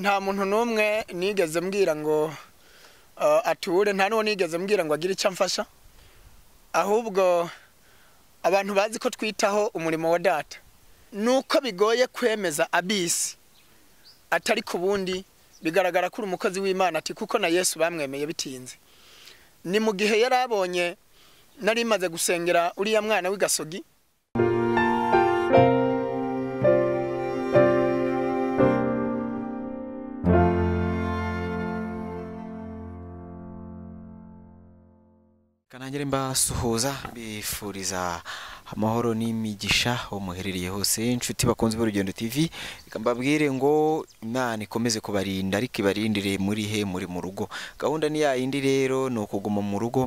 nta muntu n'umwe nigeze mbwira ngo uh, ature nta n'uwo nigeze mbwira ngo agire icyo amfasha. Ahubwo abantu bazi ko twitaho umurimo wa data. Nuko bigoye kwemeza ab'isi atari ku bundi bigaragara ko uri umukozi w'imana ati kuko na yesu bamwemeye bitinze. Ni mu gihe yari abonye nari maze gusengera uriya mwana w'igasogi kanangire mbasuhuza bifuriza amahoro n'imigisha aho muherereye hose inshuti bakunze b'urugendo tv mbabwire ngo imana ikomeze kubarinda ariko ibarindire muri he? Muri mu rugo. Gahunda ni yayindi rero ni ukuguma mu rugo.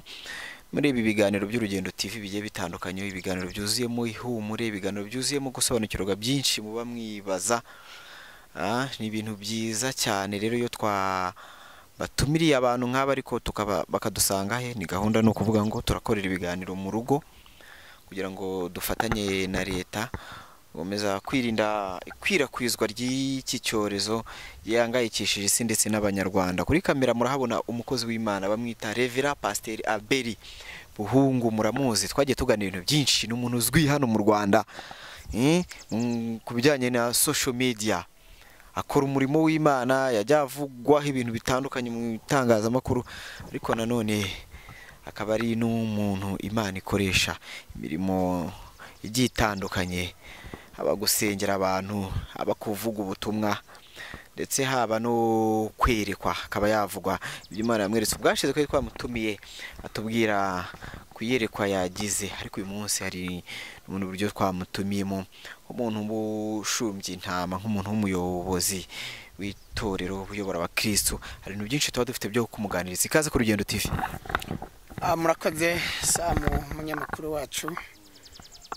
Muri ibi biganiro by'urugendo tv bigiye bitandukanye ibiganiro byuzuyemo ihumure ibiganiro byuzuyemo gusobanukirwa byinshi muba mwibaza Ah, ni ibintu byiza cyane rero iyo twa batumiriye abantu nk'aba ariko bakadusanga he? Ni gahunda ni ukuvuga ngo turakorera ibiganiro mu rugo kugira ngo dufatanye na leta gukomeza kwirinda ikwirakwizwa ry'iki cyorezo gihangayikishije isi ndetse n'abanyarwanda. Kuri kamera murahabona umukozi w'imana bamwita revera pasiteri aberi buhungu muramuzi? Twagiye tuganira ibintu byinshi ni umuntu uzwi hano mu rwanda eh, ku bijyanye na social media. Akora umurimo w'imana yajya avugwaho ibintu bitandukanye mu itangazamakuru. Ariko nanone akaba ari n'umuntu imana ikoresha imirimo igiye itandukanye haba gusengera abantu haba kuvuga ubutumwa ndetse haba no kwerekwa. Akaba yavugwa imana yamweretse. Ubwashize twari twamutumiye atubwira ku iyerekwa yagize. Ariko uyu munsi hari n'ubundi buryo twamutumiyemo. Nk'umuntu uba ushumbye intama nk'umuntu w'umuyobozi w'itorero uyobora abakirisitu hari ibintu byinshi tuba dufite byo kumuganiriza. Ikaze ku rugendo tv Ah, murakoze samu umunyamakuru wacu.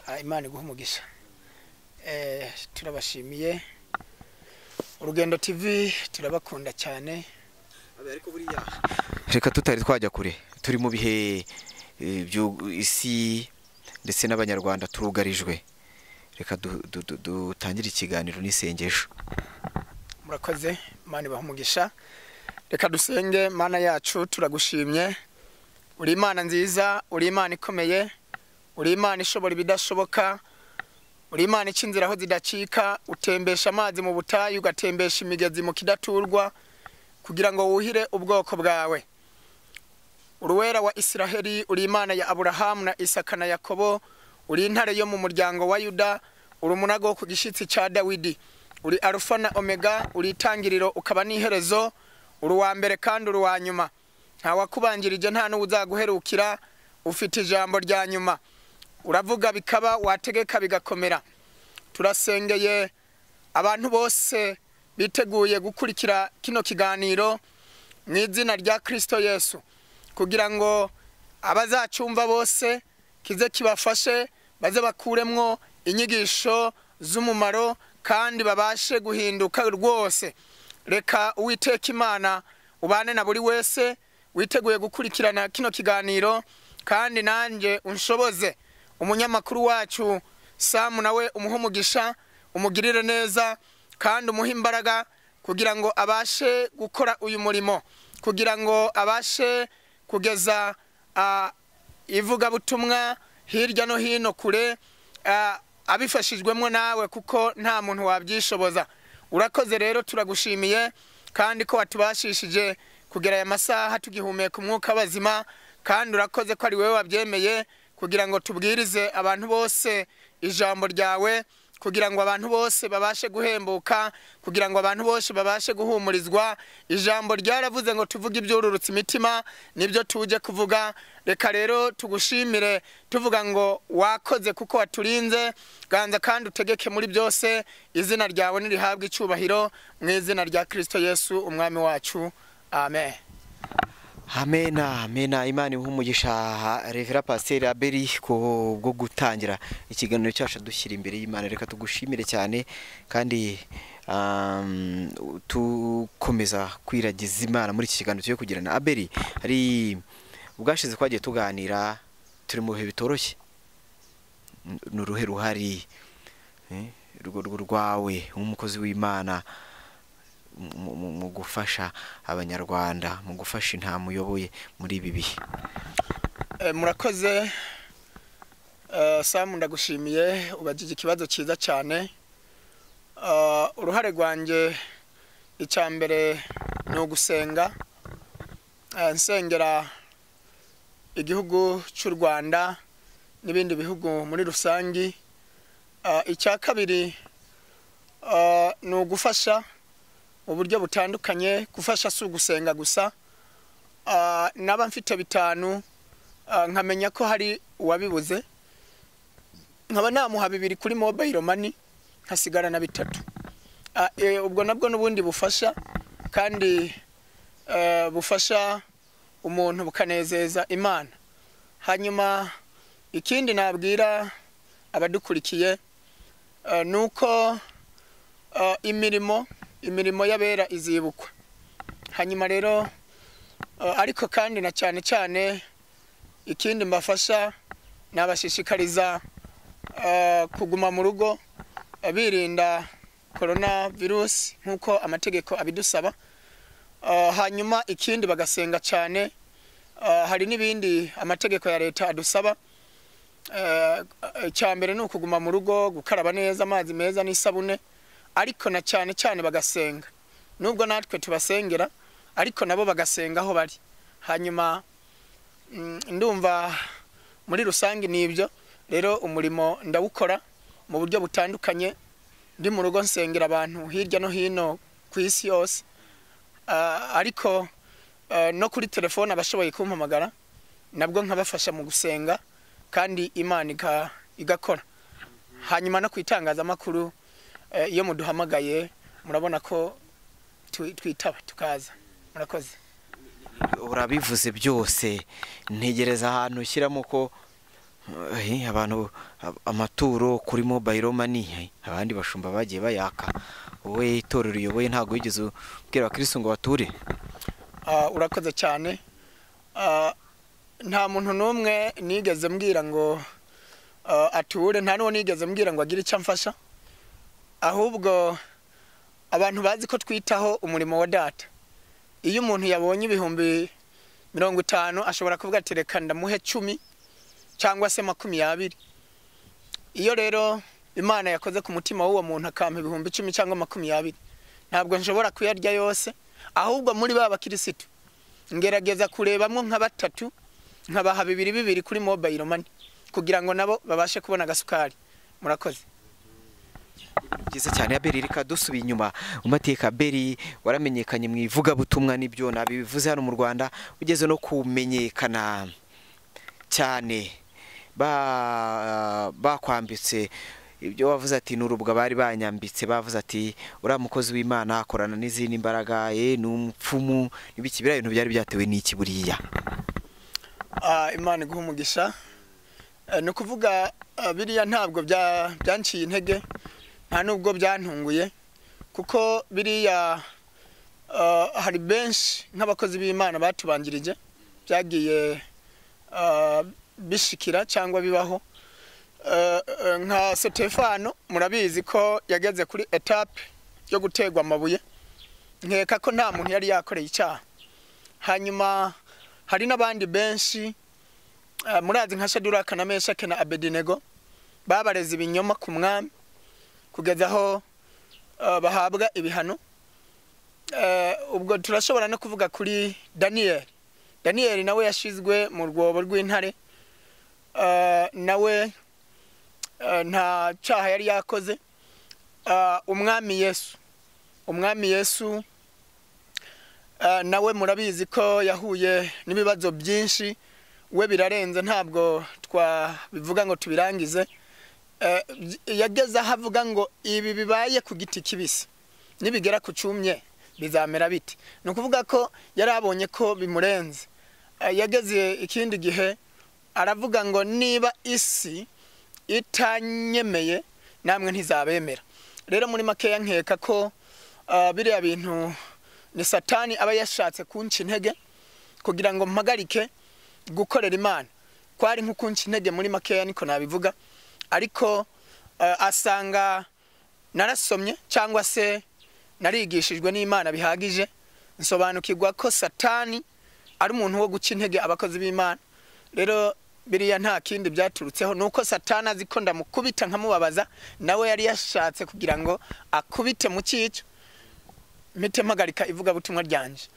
Ah, imana iguha umugisha. Eh, turabashimiye. Urugendo tv turabakunda cyane. Reka tutari twajya kure. Turi mu bihe eh, by'isi ndetse n'abanyarwanda turugarijwe. Reka du- du- du- dutangire ikiganiro n'isengesho. Murakoze imana umugisha. Reka dusenge mana yacu turagushimye. Uri imana nziza uri imana ikomeye. Uri imana ishobora ibidashoboka. Uri imana ica inzira aho zidacika. Utembesha amazi mu butayu ugatembesha imigezi mu kidaturwa kugira ngo wuhire ubwoko bwawe. Uruwera wa isiraheli uri imana ya aburahamu na isaka na yakobo uri intare yo mu muryango wa yuda uri umunago wo ku gishyitsi cya dawidi. Uri arufa na omega uri itangiriro ukaba n'iherezo uri uwa mbere kandi uri uwa nyuma. Nta wakubanjirije nta n'uwo uzaguherukira ufite ijambo rya nyuma. Uravuga bikaba wategeka bigakomera. Turasengeye abantu bose biteguye gukurikira kino kiganiro mu izina rya kirisito yesu. Kugira ngo abazacumva bose kize kibafashe baze bakuremwo inyigisho z'umumaro kandi babashe guhinduka rwose. Reka uwiteka imana ubane na buri wese witeguye gukurikirana kino kiganiro kandi nanjye unshoboze. Umunyamakuru wacu samu nawe umuhe umugisha umugirire neza kandi umuhe imbaraga kugira ngo abashe gukora uyu murimo kugira ngo abashe kugeza ivugabutumwa hirya no hino kure abifashijwemo nawe kuko nta muntu wabyishoboza. Urakoze rero turagushimiye kandi ko watubashishije kugera aya masaha tugihumeka umwuka bazima kandi urakoze ko ari wowe wabyemeye kugira ngo tubwirize abantu bose ijambo ryawe kugira ngo abantu bose babashe guhembuka kugira ngo abantu bose babashe guhumurizwa. Ijambo ryaravuze ngo tuvuge ibyururutse imitima ni byo tuje kuvuga. Reka rero tugushimire tuvuga ngo wakoze kuko waturinze. Ganza kandi utegeke muri byose izina ryawe nirihabwe icyubahiro mu izina rya kirisito yesu umwami wacu. Amen. Amena amena imana imuha umugisha revera pasiteri aberi bwo gutangira ikiganiro cyacu dushyira imbere y'imana reka tugushimire cyane kandi um, tukomeza kwiragiza imana muri iki kiganiro tugiye kugirana aberi hari ubwashize twagiye tuganira turi mu bihe bitoroshye ni uruhe ruhari eh, urwo rwo rwawe nk'umukozi w'imana mu- gufasha abanyarwanda mu gufasha intama uyoboye muri ibi bihe. Eh, murakoze. Eh, samu ndagushimiye. Ubajije ikibazo cyiza cyane. Eh, uruhare rwanjye icya mbere ni ugusenga. Nsengera igihugu cy'u rwanda n'ibindi bihugu muri rusange. Icya kabiri ni ugufasha mu buryo butandukanye gufasha si ugusenga gusa. Eh, naba mfite bitanu Ah, nkamenya ko hari uwabibuze. Nkaba namuha bibiri kuri mobile money nkasigara na bitatu. Ah, eh, ubwo nabwo n'ubundi bufasha kandi eh, bufasha umuntu bukanezeza imana. Hanyuma ikindi nabwira abadukurikiye eh, ni uko imirimo imirimo y'abera izibukwa. Hanyuma rero eh, ariko kandi na cyane cyane ikindi mbafasha nabashishikariza eh, kuguma mu rugo eh, birinda korona virusi nk'uko amategeko abidusaba. Hanyuma ikindi bagasenga cyane hari n'ibindi amategeko ya leta adusaba. Icya mbere ni ukuguma mu rugo gukaraba neza amazi meza n'isabune. Ariko na cyane cyane bagasenga. Nubwo natwe tubasengera ariko nabo bagasenga aho bari. Hanyuma mm, ndumva muri rusange ni ibyo. Rero umurimo ndawukora mu buryo butandukanye. Ndi mu rugo nsengera abantu hirya no hino ku isi yose. Ah, ariko ah, no kuri telefone abashoboye kumpamagara nabwo nkabafasha mu gusenga kandi imana iga- igakora. Hanyuma no ku itangazamakuru eh, iyo muduhamagaye murabona ko twitaba tukaza. Murakoze. Urabivuze byose. Ntegereza ahantu ushyiramo ko eh, abantu ab- amaturo kuri mobile money eh, abandi bashumba bagiye bayaka. Wowe itorero uyoboye ntabwo wigeze ubwira abakirisitu ngo bature? Ah, urakoze cyane. Ah, nta muntu n'umwe nigeze mbwira ngo ah, ature. Nta n'uwo nigeze mbwira ngo agire icyo amfasha. Ahubwo abantu bazi ko twitaho umurimo wa data. Iyo umuntu yabonye ibihumbi mirongo itanu ashobora kuvuga ati reka ndamuhe cumi cyangwa se makumyabiri. Iyo rero imana yakoze ku mutima w'uwo muntu akampa ibihumbi icumi cyangwa makumyabiri ntabwo nshobora kuyarya yose ahubwo muri ba bakirisitu ngerageza kurebamo nka batatu nkabaha bibiri bibiri kuri mobile money kugira ngo nabo babashe kubona agasukari. Murakoze. Byiza cyane ya beri reka dusubiye inyuma mu mateka. Beri waramenyekanye mu ivugabutumwa n'ibyo nabivuze hano mu rwanda ugeze no kumenyekana cyane. Ba bakwambitse ibyo wavuze ati n'urubwa bari banyambitse. Bavuze ati uriya mukozi w'imana akorana n'izindi mbaraga ye ni umupfumu n'ibiki biriya bintu byari byatewe n'iki buriya? Ah, imana iguha umugisha. Eh, ni ukuvuga ah, biriya ntabwo bya- byanciye intege. Nta nubwo byantunguye kuko biriya ah, hari benshi nk'abakozi b'imana batubanjirije byagiye ah, bishikira cyangwa bibaho. Eh, eh, nka Stefano murabizi ko yageze kuri etape yo gutegwa amabuye. Nkeka ko nta muntu yari yakoreye icyaha. Hanyuma hari n'abandi benshi eh, murazi nka Shaduraka na Meshake na Abedinego babareze ibinyoma ku mwami. Kugeza aho eh, bahabwa ibihano. Eh, ubwo turashobora no kuvuga kuri Daniel. Daniel nawe yashizwe mu rwobo rw'intare. Eh, nawe nta cyaha yari yakoze. Umwami Yesu. Umwami Yesu nawe murabizi ko yahuye n'ibibazo byinshi. We birarenze ntabwo twabivuga ngo tubirangize. Yageze aho avuga ngo ibi bibaye ku giti kibisi. Nibigera ku cyumye bizamera biti. Ni ukuvuga ko yari abonye ko bimurenze. Eh, yageze ikindi gihe aravuga ngo niba isi itanyemeye namwe ntizabemera. Rero muri makeya nkeka ko ah, biriya bintu ni satani aba yashatse kunca intege kugira ngo mpagarike gukorera imana. Kwari nko kunca intege muri makeya niko nabivuga. Ariko eh, asanga narasomye cyangwa se narigishijwe n'imana bihagije. Nsobanukirwa ko satani ari umuntu wo guca intege abakozi b'imana. Rero biriya nta kindi byaturutseho. Ni uko satani azi ko ndamukubita nkamubabaza nawe yari yashatse kugira ngo akubite mu cyico mpite mpagarika ivugabutumwa ryanje.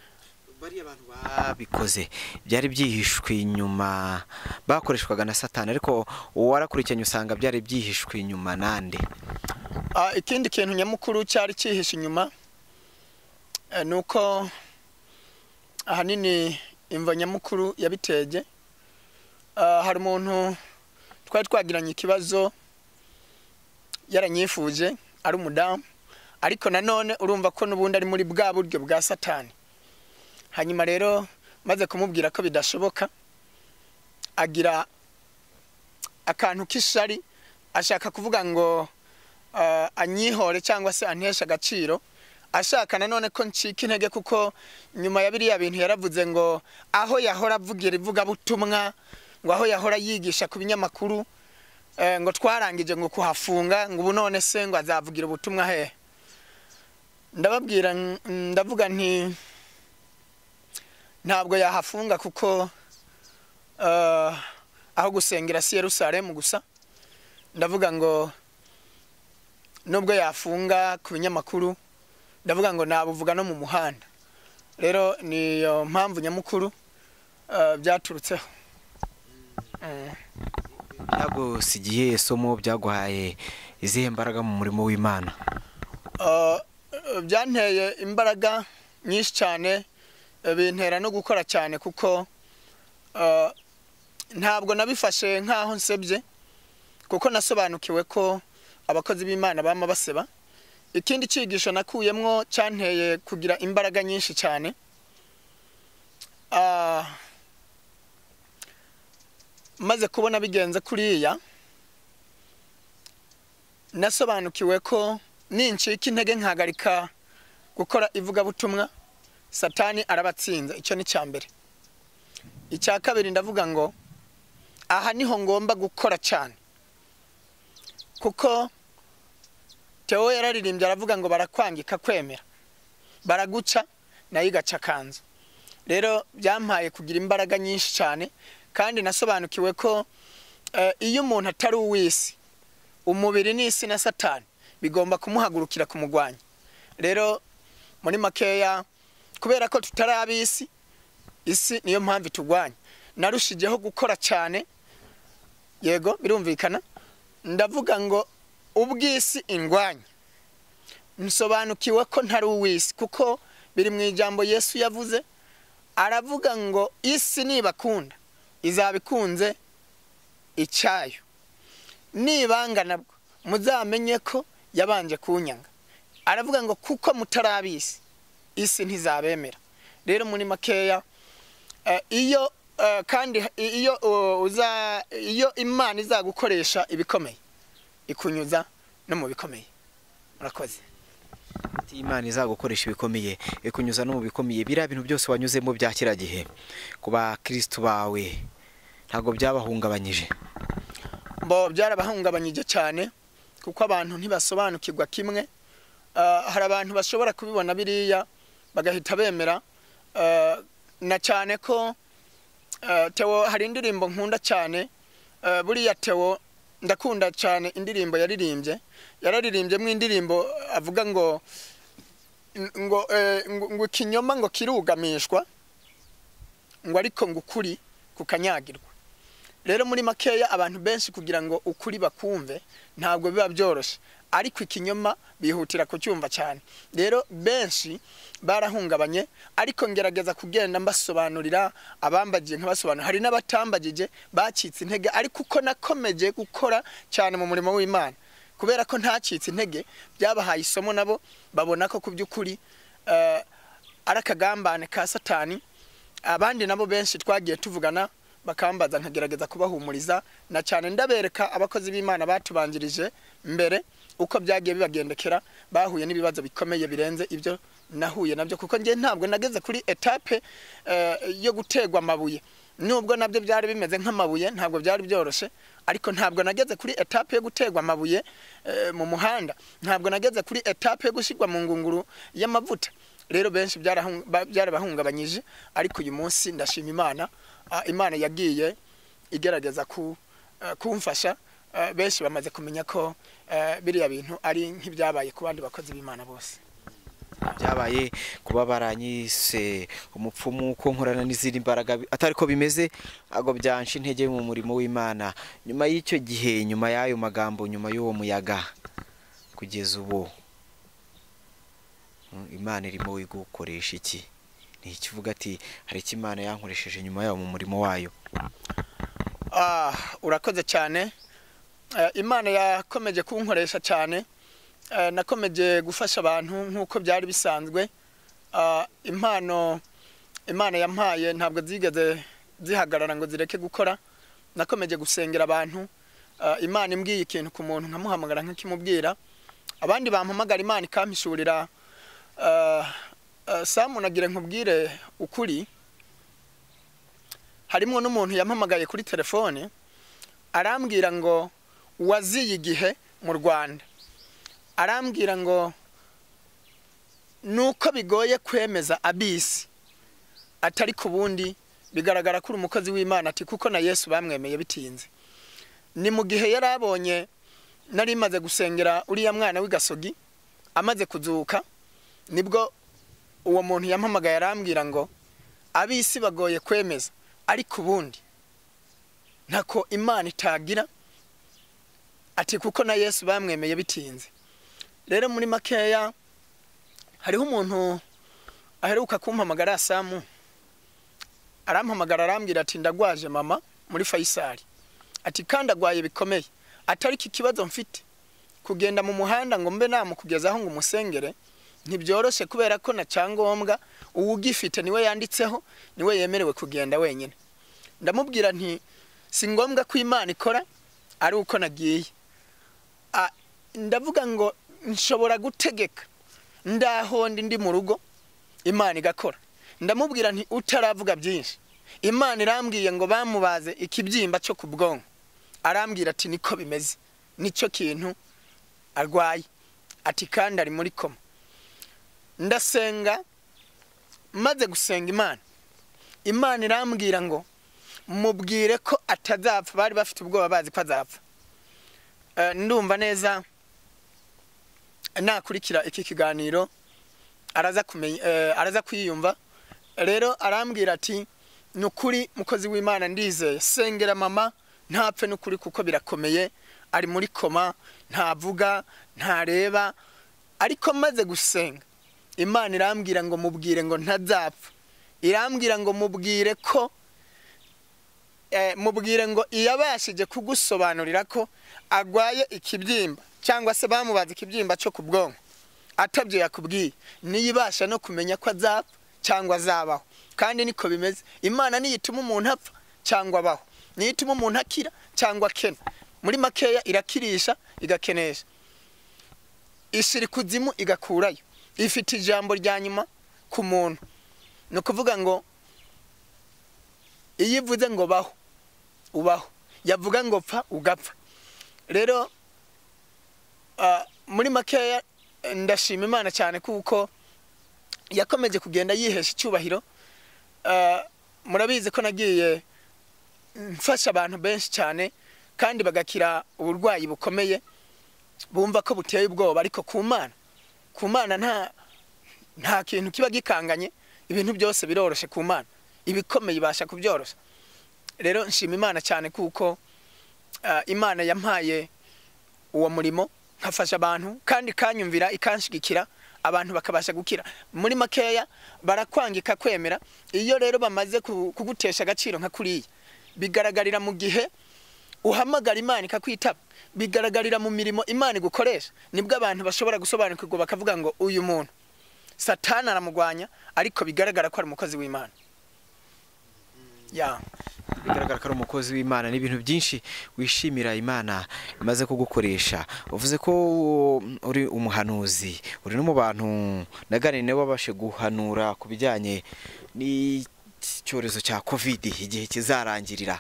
Bariya abantu babikoze. Byari byihishwe inyuma. Bakoreshwaga na satani ariko warakurikiranye usanga byari byihishwe inyuma. Nande? Ah, ikindi kintu nyamukuru cyari cyihishe inyuma eh, ni uko ahanini imva nyamukuru yabitege Ah, hari umuntu twari twagiranye ikibazo yaranyifuje ari umudamu. Ariko nanone urumva ko n'ubundi ari muri bwa buryo bwa satani. Hanyuma rero maze kumubwira ko bidashoboka agira akantu k'ishari ashaka kuvuga ngo ah, anyihore cyangwa se anteshe agaciro. Ashaka nanone ko ncika intege kuko nyuma ya biriya bintu yaravuze ngo aho yahora avugira ivugabutumwa ngo aho yahora yigisha ku binyamakuru eh, ngo twarangije ngo kuhafunga ngo ubu none se ngo azavugira ubutumwa hehe ndababwira ndavuga nti ntabwo yahafunga kuko eh, aho gusengera si Yerusalemu gusa. Ndavuga ngo nubwo yafunga ku binyamakuru ndavuga ngo nabuvuga no mu muhanda. Rero niyo mpamvu nyamukuru eh, byaturutseho. Byagusigiye isomo byaguhaye izihe mbaraga mu murimo w'imana? Uh, byanteye imbaraga nyinshi cyane bintera no gukora cyane kuko uh, ntabwo nabifashe nk'aho nsebye kuko nasobanukiwe ko abakozi b'imana bama baseba. Ikindi cyigisho nakuyemwo cyanteye kugira imbaraga nyinshi cyane. Ah, maze kubona bigenze kuriya nasobanukiwe ko nincika intege nkahagarika gukora ivugabutumwa. Satani arabatsinze. Icyo ni cya mbere. Icya kabiri ndavuga ngo aha ni ho ngomba gukora cyane. Kuko Theo yararirimbye aravuga ngo barakwangika kwemera. Baraguca na yo igaca akanzu. Rero byampaye kugira imbaraga nyinshi cyane kandi nasobanukiwe ko eh, iyo umuntu atari uw'isi umubiri n'isi na satani bigomba kumuhagurukira kumugwanya. Rero muri makeya kubera ko tutari ab'isi isi niyo mpamvu itugwanya narushijeho gukora cyane yego birumvikana ndavuga ngo ubw'isi indwanya nsobanukiwe ko ntari uw'isi kuko biri mu ijambo yesu yavuze aravuga ngo isi nibakunda izaba ikunze icyayo. Nibanga nabwo muzamenye ko yabanje kunyanga. Aravuga ngo kuko mutarabisi isi ntizabemera. Rero muri makeya eh, iyo eh, kandi iyo uh, uza iyo imana izagukoresha ibikomeye ikunyuza no mu bikomeye. Murakoze. Ati imana izagukoresha ibikomeye ikunyuza no mu bikomeye biriya bintu byose wanyuzemo bya kera gihe. Ku bakirisitu bawe ntabwo byabahungabanyije. Bo byarabahungabanyije cyane kuko abantu ntibasobanukirwa kimwe. Ah, hari abantu bashobora kubibona biriya bagahita bemera Ah, na cyane ko ah, Theo hari indirimbo nkunda cyane Ah, buriya Theo ndakunda cyane indirimbo yaririmbye yararirimbyemo indirimbo avuga ngo eh, ngo ngo ikinyoma ngo kirugamishwa ngo ariko ngo ukuri kukanyagirwa. Rero muri makeya abantu benshi kugira ngo ukuri bakumve ntabwo biba byoroshye. Ariko ikinyoma bihutira kucyumva cyane. Rero benshi barahungabanye ariko ngerageza kugenda mbasobanurira abambagiye nkabasobanurira. Hari n'abatambagije bacitse intege ariko uko nakomeje gukora cyane mu murimo w'imana. Kubera ko ntacitse intege byabahaye isomo nabo babona ko ku by'ukuri eh, ari akagambane ka satani. Abandi nabo benshi twagiye tuvugana bakambaza nkagerageza kubahumuriza na cyane ndabereka abakozi b'imana batubanjirije mbere. Uko byagiye bibagendekera bahuye n'ibibazo bikomeye birenze ibyo nahuye na byo. Kuko njye ntabwo nageze kuri etape eh, yo gutegwa amabuye. Nubwo na byo byari bimeze nk'amabuye ntabwo byari byoroshye ariko ntabwo nageze kuri etape yo guterwa amabuye eh, mu muhanda. Ntabwo nageze kuri etape yo gushyirwa mu ngunguru y'amavuta. Rero benshi byarabahungabanyije ariko uyu munsi ndashima imana Ah, imana yagiye igerageza eh, kumfasha benshi bamaze kumenya ko eh, biriya bintu ari nk'ibyabaye ku bandi bakozi b'imana bose. Byabaye kuba baranyise umupfumu ko nkorana n'izindi mbaraga atari ko bimeze ntabwo byanca intege mu murimo w'imana. Nyuma y'icyo gihe nyuma y'ayo magambo nyuma y'uwo muyaga kugeza ubu mm, imana irimo igukoresha iki? Ni ikivuga ati hari icyo imana yankoresheje nyuma yawo mu murimo wayo? Ah, urakoze cyane. Eh, imana yakomeje kunkoresha cyane. Eh, nakomeje gufasha abantu nk'uko byari bisanzwe. Ah, impano imana yampaye ntabwo zigeze zihagarara ngo zireke gukora. Nakomeje gusengera abantu. Imana imbwiye ikintu ku muntu nkamuhamagara nk'ikimubwira. Abandi bampamagara imana ikampishurira Ah, ah, samu nagire nkubwire ukuri. Harimo n'umuntu yampamagaye kuri telefone arambwira ngo waziye igihe mu rwanda. Arambwira ngo nuko bigoye kwemeza ab'isi. Atari ku bundi bigaragara ko uri umukozi w'imana ati kuko na yesu bamwemeye bitinze. Ni mu gihe yari abonye nari maze gusengera uriya mwana w'igasogi amaze kuzuka ni bwo uwo muntu yampamagaye arambwira ngo ab'isi bagoye kwemeza. Ariko ubundi ntako imana itagira ati kuko na yesu bamwemeye bitinze. Rero muri makeya hariho umuntu aheruka kumpamagara samu arampamagara arambwira ati ndagwaje mama muri fayisari ati kandi agwaye bikomeye. Atari iki kibazo mfite? Kugenda mu muhanda ngo mbe namukugezaho ngo umusengere ntibyoroshye kubera ko na cyangombwa uwugifite ni we yanditseho ni we yemerewe kugenda wenyine. Ndamubwira nti si ngombwa ko imana ikora ari uko nagiye. Ndavuga ngo nshobora gutegeka. Ndaho ndi ndi mu rugo imana igakora. Ndamubwira nti utaravuga byinshi. Imana irambwiye ngo bamubaze ikibyimba cyo ku bwonko. Arambwira ati niko bimeze. Nicyo kintu arwaye. Ati kandi ari muri koma. Ndasenga maze gusenga imana. Imana irambwira ngo mubwire ko atazapfa. Bari bafite ubwoba bazi ko azapfa. Eh, ndumva neza nakurikira iki kiganiro araza kumenya eh, araza kwiyumva. Rero arambwira ati ni ukuri mukozi w'imana ndizeye sengera mama ntapfe n'ukuri kuko birakomeye. Ari muri koma ntavuga ntareba ariko maze gusenga. Imana irambwira ngo mubwire ngo ntazapfa irambwira ngo mubwire ko eh, mubwire ngo iyabashije kugusobanurira ko agwaye ikibyimba. Cyangwa se bamubaza ikibyimba cyo ku bwonko. Atabyo yakubwiye. Niyo ibasha no kumenya ko azapfa cyangwa azabaho. Kandi niko bimeze. Imana niyo ituma umuntu apfa cyangwa abaho. Niyo ituma umuntu akira cyangwa akena. Muri makeya irakirisha igakenesha. Ishyira ikuzimu igakurayo. Ifite ijambo rya nyuma ku muntu. Ni ukuvuga ngo iyo ivuze ngo baho ubaho. Yavuga ngo pfa ugapfa. Rero muri makeya ndashima imana cyane kuko yakomeje kugenda yihesha icyubahiro. Ah, murabizi ko nagiye mfasha abantu benshi cyane kandi bagakira uburwayi bukomeye bumva ko buteye ubwoba. Ariko ku mana ku mana nta nta kintu kiba gikanganye ibintu byose biroroshye ku mana. Ibikomeye ibasha kubyoroshya rero nshima imana cyane kuko ah, imana yampaye uwo murimo. Nkafasha abantu kandi ikanyumvira ikanshigikira abantu bakabasha gukira. Muri makeya barakwangika kwemera iyo rero bamaze ku- kugutesha agaciro nka kuriya. Bigaragarira mu gihe uhamagara imana ikakwitaba bigaragarira mu mirimo imana igukoresha ni bwo abantu bashobora gusobanukirwa bakavuga ngo uyu muntu. Satani aramugwanya ariko bigaragara ko ari umukozi w'imana. Ya. Bigaragara ko ari umukozi w'imana ni ibintu byinshi wishimira imana imaze kugukoresha. Uvuze ko uri umuhanuzi uri no mu bantu naganiriye nabo babashe guhanura ku bijyanye n'icyorezo cya kovidi igihe kizarangirira.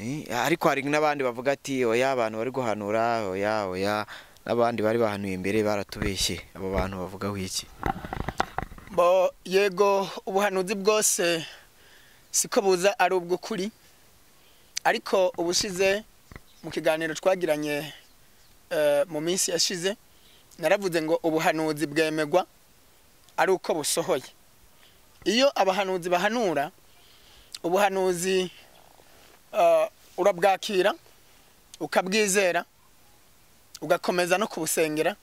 Eh, ariko hari n'abandi bavuga ati oya abantu bari guhanura oya oya. N'abandi bari bahanuye imbere baratubeshye. Abo bantu bavugaho iki? Bo yego ubuhanuzi bwose siko buza ari ubw'ukuri ariko ubushize mu kiganiro twagiranye eh, mu minsi yashize naravuze ngo ubuhanuzi bwemegwa ari uko busohoye. Iyo abahanuzi bahanura ubuhanuzi eh, urabwakira ukabwizera ugakomeza no kubusengera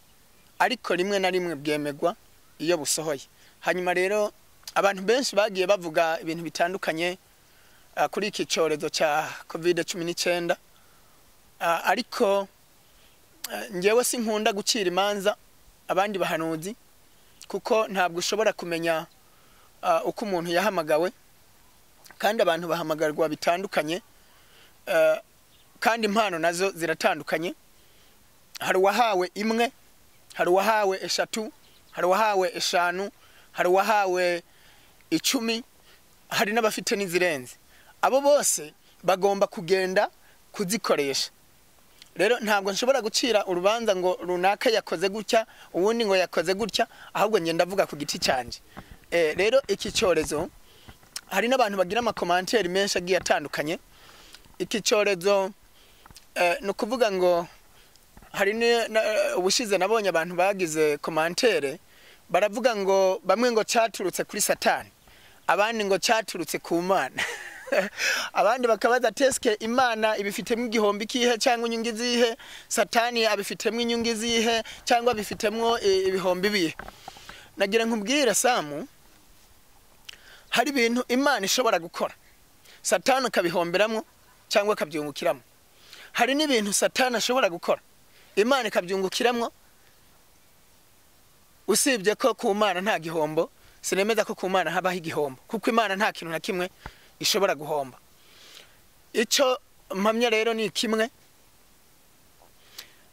ariko rimwe na rimwe bwemegwa iyo busohoye. Hanyuma rero abantu benshi bagiye bavuga ibintu bitandukanye ah, kuri iki cyorezo cya covid cumi n'icyenda Ah, ariko ah, njyewe sinkunda gucira imanza abandi bahanuzi kuko ntabwo ushobora kumenya uko umuntu yahamagawe. Kandi abantu bahamagarwa bitandukanye kandi impano na zo ziratandukanye. Hari uwahawe imwe hari uwahawe eshatu hari uwahawe eshanu hari uwahawe icumi hari n'abafite n'izirenze. Abo bose bagomba kugenda kuzikoresha. Rero ntabwo nshobora gucira urubanza ngo runaka yakoze gutya uwundi ngo yakoze gutya ahubwo ngenda avuga ku giti cyanjye Eh, rero iki cyorezo hari n'abantu bagira amakomanteri menshi agiye atandukanye. Iki cyorezo eh, ni ukuvuga ngo hari ubushize nabonye abantu bagize komantere baravuga ngo bamwe ngo cyaturutse kuri satani. Abandi ngo cyaturutse ku mana. Abandi bakabaza teske imana ibifitemo igihombo ikihe cyangwa inyungu izihe satani abifitemo inyungu izihe cyangwa abifitemo eh, ibihombo ibihe nagira nkubwire samu hari ibintu imana ishobora gukora. Satani akabihomberamo cyangwa akabyungukiramo hari n'ibintu satani ashobora gukora. Imana ikabyungukiramo usibye ko ku mana nta gihombo sinemeza ko ku mana habaho igihombo. Kuko imana nta kintu na kimwe ishobora guhomba. Icyo mpamya rero ni kimwe.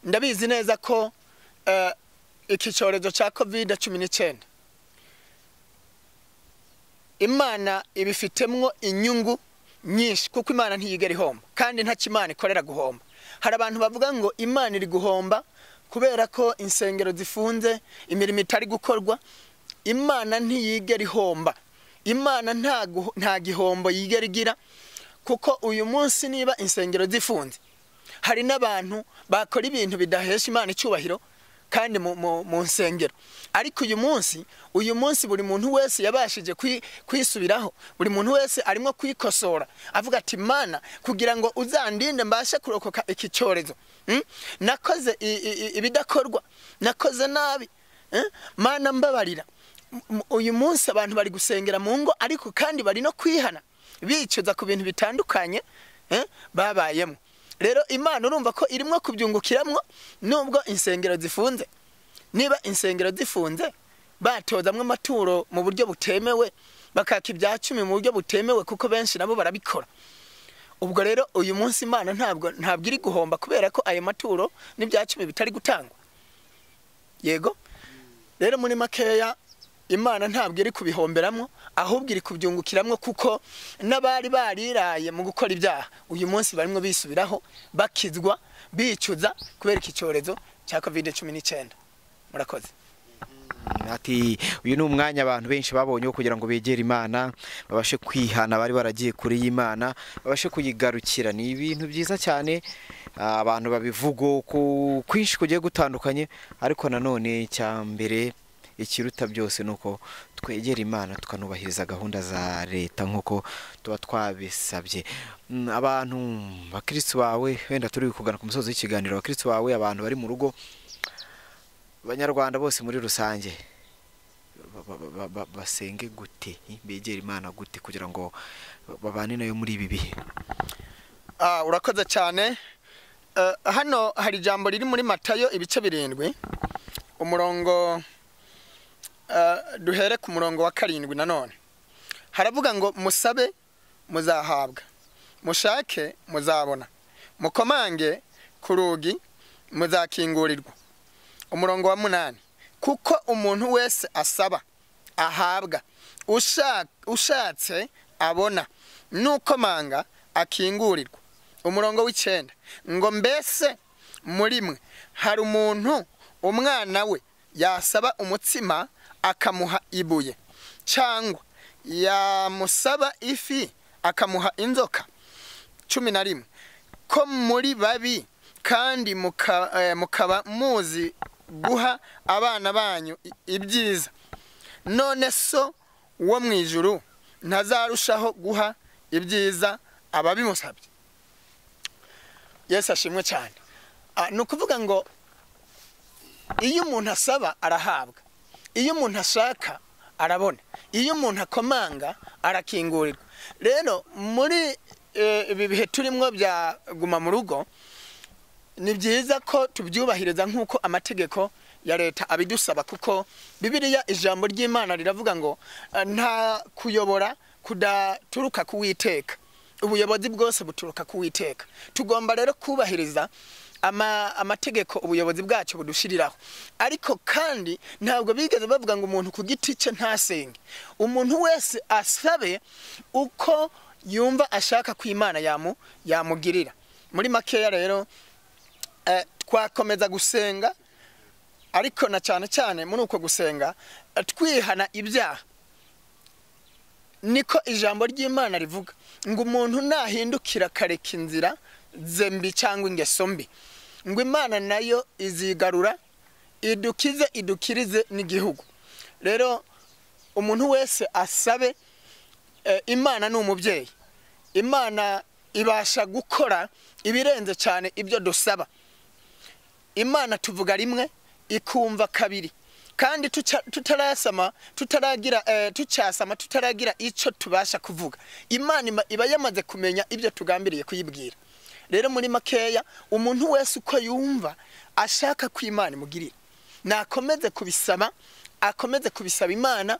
Ndabizi neza ko eh, iki cyorezo cya covid cumi n'icyenda imana ibifitemo inyungu nyinshi kuko imana ntiyigera ihomba. Kandi ntacyo imana ikorera guhomba. Hari abantu bavuga ngo imana iri guhomba kubera ko insengero zifunze imirimo itari gukorwa imana ntiyigera ihomba imana nta gihombo yigera igira kuko uyu munsi niba insengero zifunze hari n'abantu bakora ibintu bidahesha imana icyubahiro kandi mu, nsengero ariko uyu munsi uyu munsi buri muntu wese yabashije kwi- kwisubiraho buri muntu wese arimo kwikosora avuga ati mana kugira ngo uzandinde mbashe kurokoka iki cyorezo mm? nakoze ibidakorwa nakoze nabi eh? mana mbabarira uyu munsi abantu bari gusengera mu ngo ariko kandi bari no kwihana. Bicuza ku bintu bitandukanye eh, babayemo. Rero imana urumva ko irimo kubyungukiramwo nubwo insengero zifunze. Niba insengero zifunze batozamwo amaturo mu buryo butemewe bakaka ibya cumi mu buryo butemewe kuko benshi nabo barabikora. Ubwo rero uyu munsi imana ntabwo ntabwo iri guhomba kubera ko ayo maturo n'ibya cumi bitari gutangwa. Yego? Rero muri makeya imana ntabwo iri kubihomberamo ahubwo iri kubyungukiramwo kuko n'abari bariraye mu gukora ibyaha. Uyu munsi barimo bisubiraho bakizwa bicuza kubera iki cyorezo cya covid cumi n'icyenda. Murakoze. Ati uyu ni umwanya abantu benshi babonye wo kugira ngo begere imana babashe kwihana bari baragiye kure y'imana babashe kuyigarukira. Ni ibintu byiza cyane ah, abantu babivuga kwinshi kugiye gutandukanye ariko nanone icya mbere ikiruta byose ni uko twegera imana tukanubahiriza gahunda za leta nk'uko tuba twabisabye. Mm, abantu bakirisitu bawe wenda turi kugana ku musozi w'ikiganiro abakirisitu bawe abantu bari mu rugo abanyarwanda bose muri rusange ba- ba- ba- ba- basenge gute? Begera imana gute kugira ngo babane na yo muri ibi bihe? Ah, urakoze cyane. Eh, hano hari ijambo riri muri matayo ibice birindwi. Umurongo duhere ku murongo wa karindwi nanone haravuga ngo musabe muzahabwa. Mushake muzabona. Mukomange ku rugi muzakingurirwa. Umurongo wa munani. Kuko umuntu wese asaba ahabwa. Usha- ushatse abona. Nukomanga akingurirwa. Umurongo w'icyenda. Ngo mbese muri mwe hari umuntu umwana we yasaba umutsima akamuha ibuye. Cyangwa yamusaba ifi akamuha inzoka. Cumi na rimwe. Ko muri babi kandi eh, mukaba muzi guha abana banyu ibyiza. None so wo mu ijuru ntazarushaho guha ibyiza ababimusabye yesu ashimwe cyane. Ah, ni ukuvuga ngo iyo umuntu asaba arahabwa. Iyo umuntu ashaka arabona. Iyo umuntu akomanga arakingurirwa rero muri eh, ibi bihe turimo bya guma mu rugo ni byiza ko tubyubahiriza nk'uko amategeko ya leta abidusaba. Kuko bibiliya ijambo ry'imana riravuga ngo eh, nta kuyobora kudaturuka ku witeka ubuyobozi bwose buturuka ku witeka tugomba rero kubahiriza amategeko ubuyobozi bwacyo budushiriraho. Ariko kandi ntabwo bigeze bavuga ngo umuntu ku giti cye ntasenge. Umuntu wese asabe uko yumva ashaka ko imana yamu yamugirira. Muri makeya rero eh, twakomeza gusenga ariko na cyane cyane muri uko gusenga twihana ibyaha. Niko ijambo ry'imana rivuga ngo umuntu nahindukira akareka inzira ze mbi cyangwa ingeso mbi. Ngo imana na yo izigarura idukize idukirize n'igihugu. Rero umuntu wese asabe eh, imana ni umubyeyi. Imana ibasha gukora ibirenze cyane ibyo dusaba. Imana tuvuga rimwe ikumva kabiri. Kandi tutarasama tutaragira eh, tucyasama tutaragira icyo tubasha kuvuga. Imana ima- iba yamaze kumenya ibyo tugambiriye kuyibwira. Rero muri makeya umuntu wese uko yumva ashaka ko imana imugirira. Nakomeze kubisaba akomeze kubisaba imana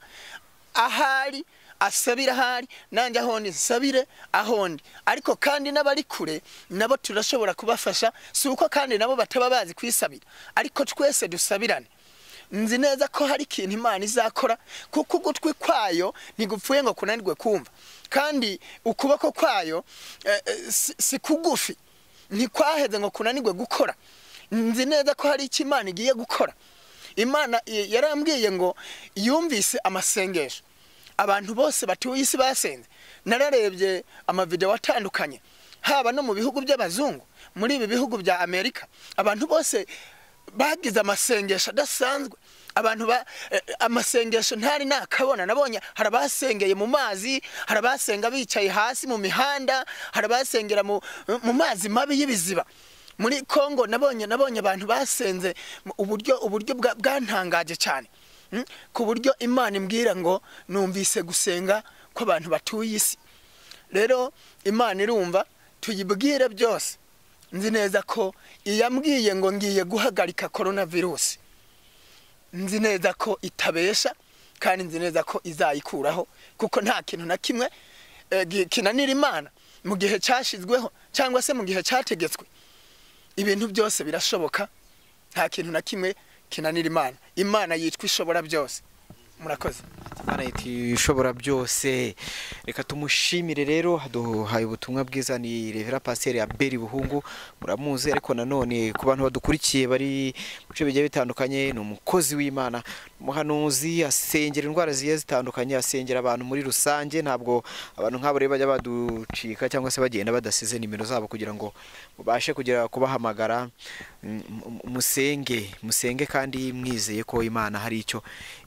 ahari asabire ahari nanjye ahondi nsabire ahondi ariko kandi n'abari kure nabo turashobora kubafasha si uko kandi nabo bataba bazi kwisabira. Ariko twese dusabirane. Nzi neza ko hari ikintu imana izakora kuko ugutwi kwayo ntigupfuye ngo kunanirwe kumva. Kandi ukuboko kwayo eh, eh, si- kugufi ntikwaheze ngo kunanirwe gukora. Nzi neza ko hari icyo imana igiye gukora. Imana i- yarambwiye ngo yumvise amasengesho. Abantu bose batuye isi basenze nararebye amavidewo atandukanye haba no mu bihugu by'abazungu muri ibi bihugu bya amerika. Abantu bose bagize amasengesho adasanzwe. Abantu ba eh, amasengesho ntari nakabona. Nabonye hari abasengeye mu mazi hari abasenga bicaye hasi mu mihanda hari abasengera mu, mazi mabi y'ibiziba. Muri Kongo nabonye nabonye abantu basenze uburyo uburyo bwa- bwantangaje cyane. Mm? ku buryo imana imbwira ngo numvise gusenga kw'abantu batuye isi. Rero imana irumva tuyibwire byose. Nzi neza ko iyambwiye ngo ngiye guhagarika korona virusi nzi neza ko itabesha kandi nzi neza ko izayikuraho kuko nta kintu na kimwe eh, kinanira imana. Mu gihe cyashyizweho cyangwa se mu gihe cyategetswe ibintu byose birashoboka nta kintu na kimwe kinanira imana. Imana yitwa ishobora byose. Murakoze. Imana ishobora byose. Reka tumushimire rero. Duhaye ubutumwa bwiza. Ni revera pasiteri ya beri buhungu. Muramuzi. Ariko nanone ku bantu badukurikiye bari mu bice bigiye bitandukanye ni umukozi w'imana. Umuhanuzi asengera indwara zigiye zitandukanye asengera abantu muri rusange. Ntabwo abantu nk'abo rero bajya baducika cyangwa se bagenda badasize nimero zabo kugira ngo mubashe kugera kubahamagara. Mu- musenge. Musenge kandi mwizeye ko imana hari icyo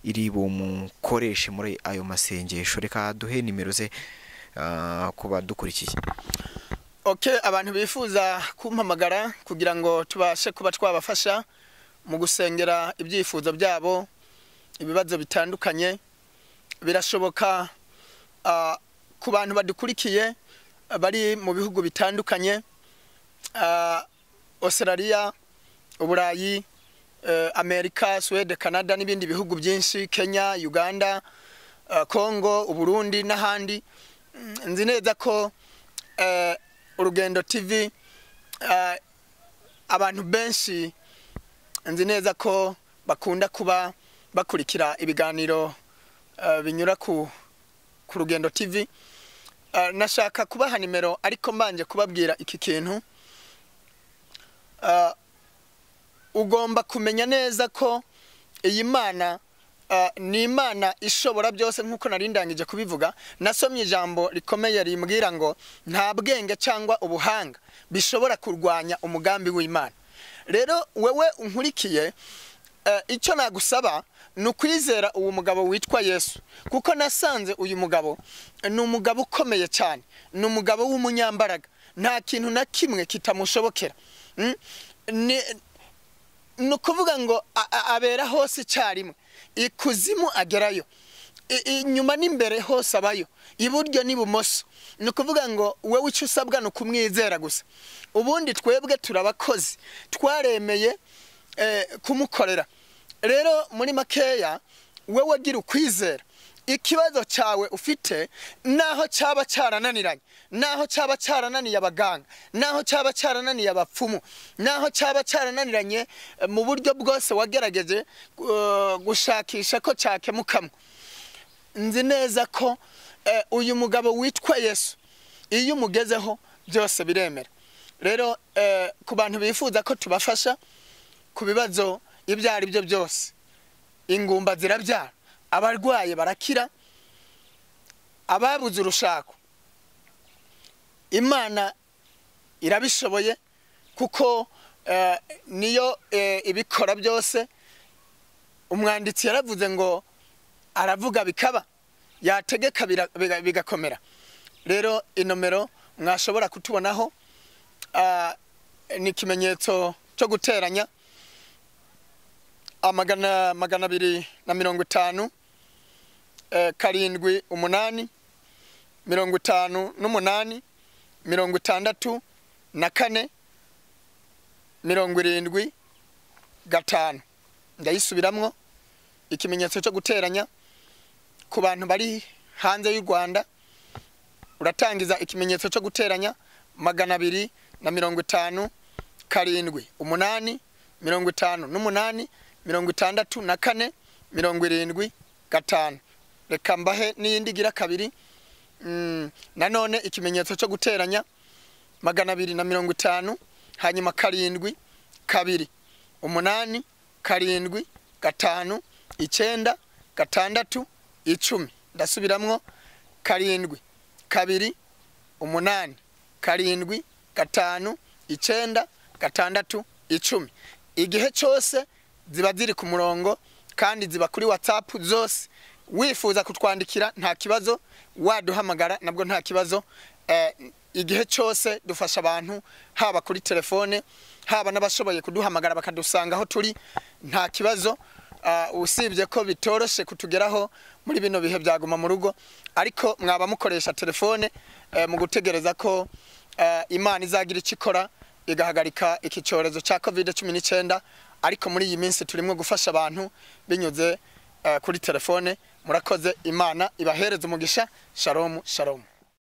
iri bumukoreshe muri ayo masengesho. Reka duhe nimero ze ah, ku badukurikiye. Ok abantu bifuza kumpamagara kugira ngo tubashe kuba twabafasha mu gusengera ibyifuzo byabo ibibazo bitandukanye. Birashoboka ah, ku bantu badukurikiye bari mu bihugu bitandukanye ah, australia uburayi amerika suwede canada n'ibindi bihugu byinshi kenya uganda ah, congo uburundi n'ahandi. Mm, nzi neza ko eh, urugendo tv eh, abantu benshi nzi neza ko bakunda kuba bakurikira ibiganiro eh, binyura ku ku rugendo tv nashaka kubaha nimero ariko mbanje kubabwira iki kintu. Ugomba kumenya neza ko iyi mana ah, ni imana ishobora byose nk'uko nari ndangije kubivuga nasomye ijambo rikomeye rimbwira ngo nta bwenge cyangwa ubuhanga bishobora kurwanya umugambi w'imana. Rero wewe unkurikiye eh, icyo nagusaba ni ukwizera uwo mugabo witwa yesu kuko nasanze uyu mugabo ni umugabo ukomeye cyane ni umugabo w'umunyambaraga. Nta kintu na kimwe kitamushobokera. Mm? Ni ukuvuga ngo abera hose icyarimwe. Ikuzimu agerayo. Inyuma n'imbere hose abayo. Iburyo n'ibumoso. Ni ukuvuga ngo wowe icyo usabwa ni ukumwizera gusa. Ubundi twebwe turabakozi. Twaremeye eh, kumukorera. Rero muri makeya wowe agira ukwizera. Ikibazo cyawe ufite naho cyaba cyarananiranye naho cyaba cyarananiye abaganga naho cyaba cyarananiye abapfumu naho cyaba cyarananiranye eh, mu buryo bwose wagerageje eh, gushakisha ko cyakemukamo nzi neza ko eh, uyu mugabo witwa yesu. Iyo umugezeho byose biremera. Rero ku bantu bifuza ko tubafasha ku bibazo ibyo ari byo byose ingumba zirabyara. Abarwaye barakira ababuze urushako. Imana irabishoboye kuko eh, niyo eh, ibikora byose. Umwanditsi yaravuze ngo aravuga bikaba yategeka bigakomera. Rero inomero mwashobora kutubonaho ah, ni ikimenyetso cyo guteranya amagana magana abiri na mirongo itanu eh, karindwi umunani mirongo itanu n'umunani mirongo itandatu na kane mirongo irindwi gatanu. Ndayisubiramwo ikimenyetso cyo guteranya. Ku bantu bari hanze y'u rwanda uratangiza ikimenyetso cyo guteranya magana abiri na mirongo itanu karindwi umunani mirongo itanu n'umunani mirongo itandatu na kane mirongo irindwi gatanu. Reka mbahe n'iyindi igira kabiri. Mm, nanone ikimenyetso cyo guteranya magana abiri na mirongo itanu hanyuma karindwi kabiri. Umunani karindwi gatanu icyenda gatandatu icumi. Ndasubiramwo karindwi kabiri umunani karindwi gatanu icyenda gatandatu icumi. Igihe cyose ziba ziri ku murongo kandi ziba kuri watsapu zose. Wifuza kutwandikira nta kibazo. Waduhamagara nabwo nta kibazo. Eh, igihe cyose dufasha abantu haba kuri telefone haba n'abashoboye kuduhamagara bakadusanga aho turi nta kibazo. Ah, usibye ko bitoroshe kutugeraho muri bino bihe byaguma mu rugo. Ariko mwaba mukoresha telefone eh, mu gutegereza ko eh, imana izagira icyo ikora igahagarika iki cyorezo cya covid cumi n'icyenda. Ariko muri iyi minsi turimo gufasha abantu binyuze eh, kuri telefone. Murakoze. Imana ibahereze umugisha. Shalomu shalomu